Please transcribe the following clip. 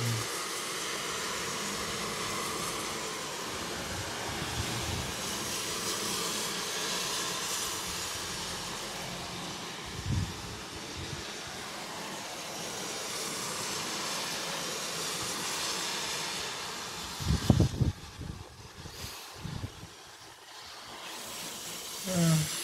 Mm. Yeah.